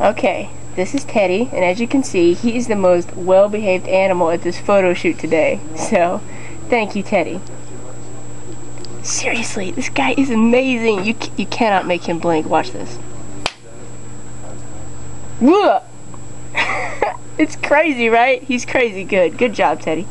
Okay, this is Teddy, and as you can see, he is the most well-behaved animal at this photo shoot today. So, thank you, Teddy. Seriously, this guy is amazing. You you cannot make him blink. Watch this. It's crazy, right? He's crazy good. Good job, Teddy.